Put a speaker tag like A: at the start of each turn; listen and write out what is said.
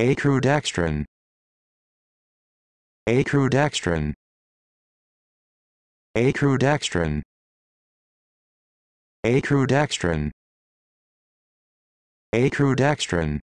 A: Acrudextrin. Acrudextrin. Acrudextrin. Acrudextrin. Acrudextrin.